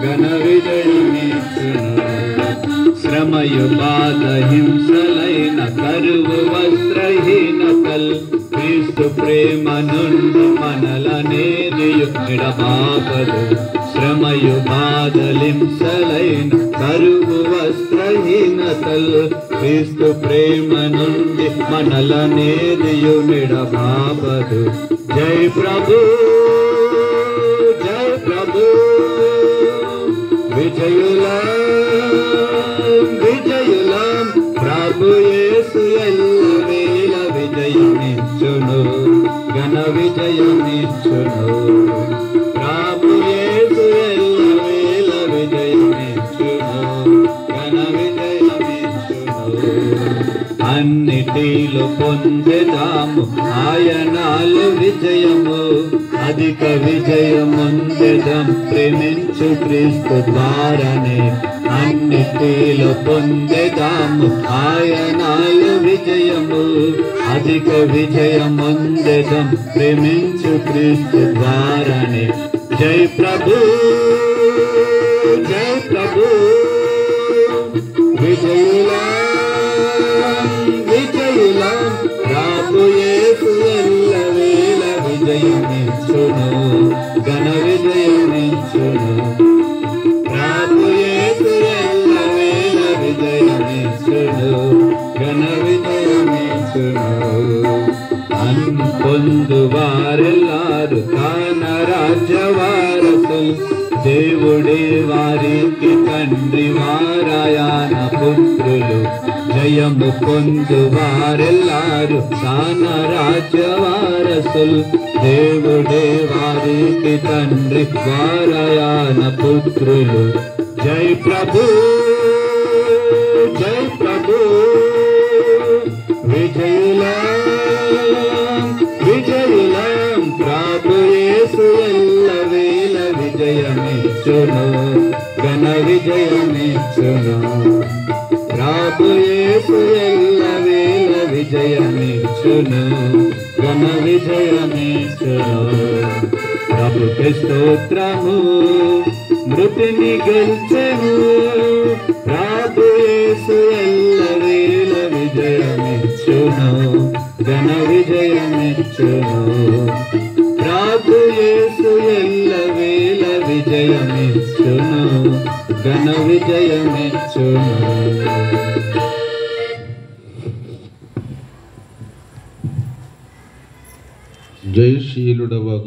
ఘన విజయమిచ్చును శ్రమయు బాధ హింసలైన కరువు వస్త్రహీనతల్ క్రీస్తు ప్రేమ నుండి మనలనేదియు ఎడబాపదు శ్రమయు బాధలింసలైన కరువు వస్త్రహీనతల్ క్రీస్తు ప్రేమ నుండి మనలనేదియు నిడబాపదు. జై ప్రభు! విజయమిచ్చును ఘన విజయమిచ్చును. ప్రభు యేసు ఎల్లవేళ విజయమిచ్చును ఘన విజయమిచ్చును. అన్నిటిలో పొందెదాము ఆయనాలు విజయము. అధిక విజయముందెదం ప్రేమించు క్రీస్తు ద్వారానే. అన్నిటిలో పొందెదాము ఆయనాలు విజయము అధిక విజయమందెదం ప్రేమించు క్రీస్తు ద్వారానే. జై ప్రభు జై ప్రభు. విజయులా విజయులా రాబు యేసు ఎల్లవేళ విజయమిచ్చును. ఘన విజయం అన్ పొందు వారెల్లారు దేవుడే వారికి తండ్రి వారాయన పుత్రులు. జయము పొందువారెల్లారు వారెల్లారు రాజ్యవారసులు దేవుడే వారికి తండ్రి వారాయన పుత్రులు. జై ప్రభు జై ప్రభు. విజయులా విజయమిచ్చును ఘన విజయమిచ్చును. ప్రభు యేసు ఎల్లవేళ విజయమిచ్చును ఘన విజయమిచ్చును. ప్రభుకి స్తోత్రము మృతిని గెలిచెను. ప్రభు యేసు ఎల్లవేళ విజయమిచ్చును ఘన విజయమిచ్చును. విజయమిచ్చును ఘన విజయమిచ్చును. జయశీలుడవగు